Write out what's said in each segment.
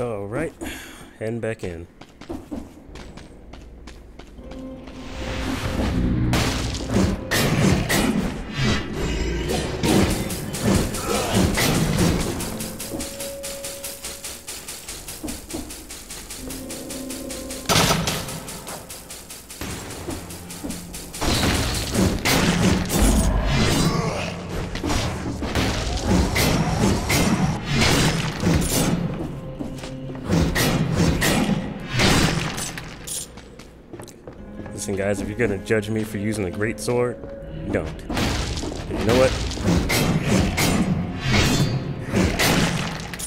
Alright, heading back in. Guys, if you're gonna judge me for using a great sword, don't. And you know what?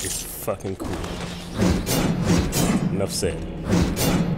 It's fucking cool. Enough said.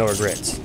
No regrets.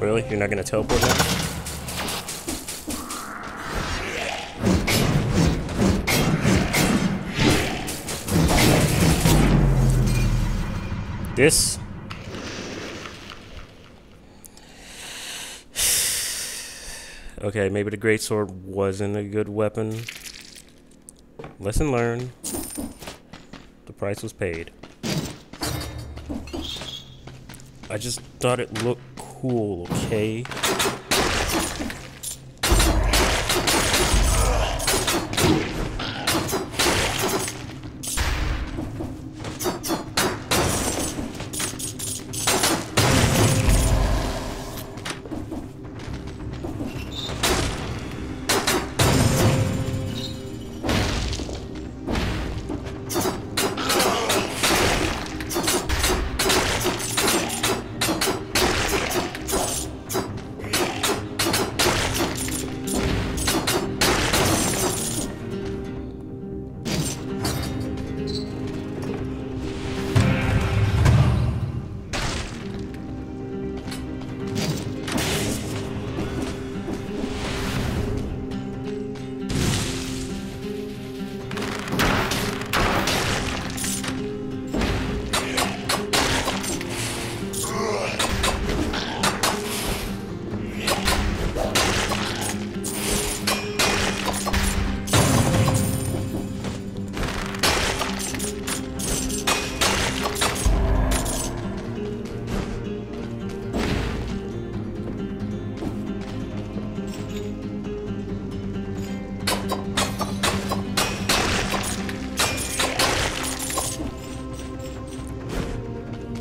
Really? You're not gonna teleport now? This Okay, maybe the great sword wasn't a good weapon. Lesson learned. The price was paid. I just thought it looked cool, okay?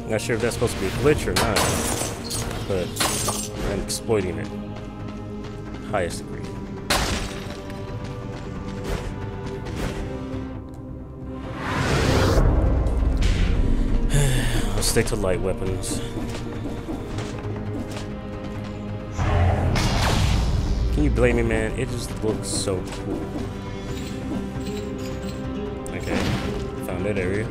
Not sure if that's supposed to be a glitch or not, but I'm exploiting it. Highest degree. I'll stick to light weapons. Can you blame me, man? It just looks so cool. Okay, found that area.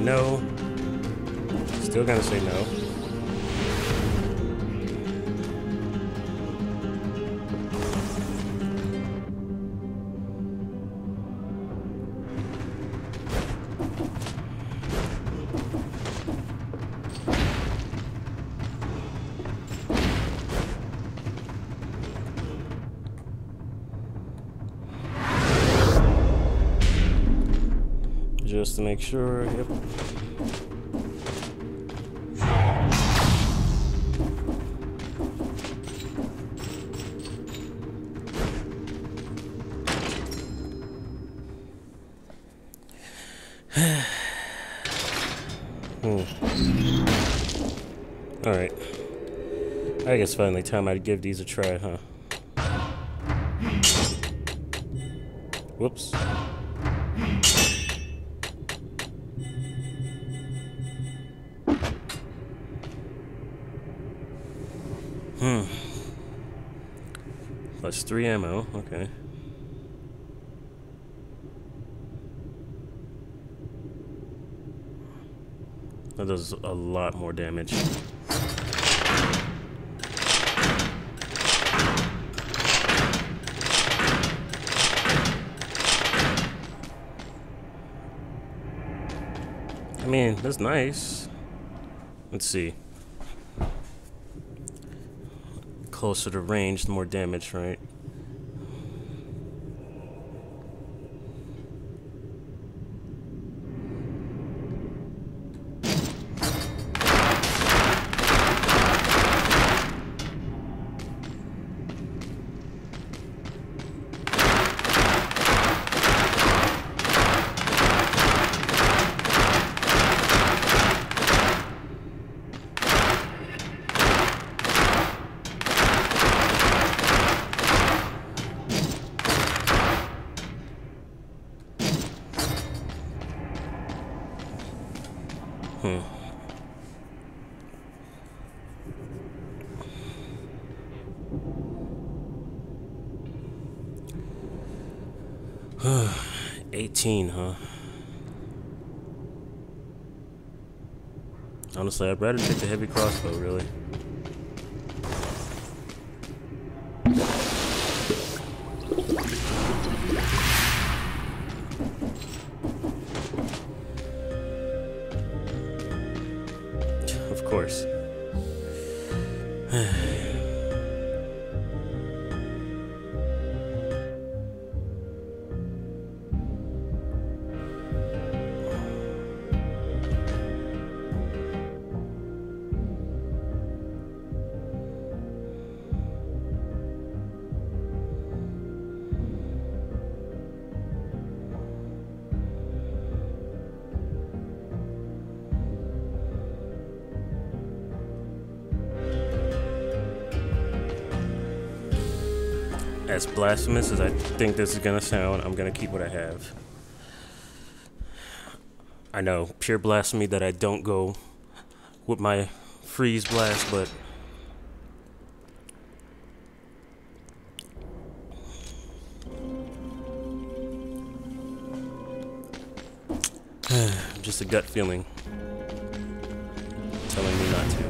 No. Still gonna say no. Just to make sure. Yep. hmm. Alright. I guess finally time I'd give these a try, huh? Whoops. Hmm. Plus three ammo, okay. That does a lot more damage. I mean, that's nice. Let's see closer to range, the more damage, right? Huh. Eighteen, huh? Honestly, I'd rather take the heavy crossbow, really. As blasphemous as I think this is gonna sound, I'm gonna keep what I have. I know, pure blasphemy that I don't go with my freeze blast, but just a gut feeling telling me not to.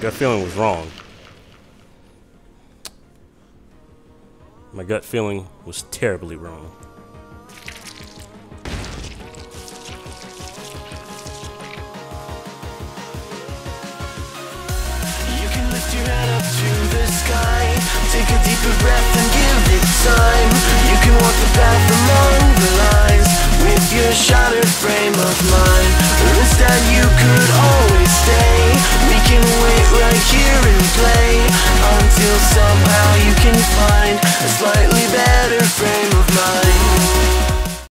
Gut feeling was wrong. My gut feeling was terribly wrong. You can lift your head up to the sky Take a deeper breath and give it time You can walk the path among the lines your shattered frame of mind Wish that you could always stay. We can wait right here and play Until somehow you can find A slightly better frame of mind.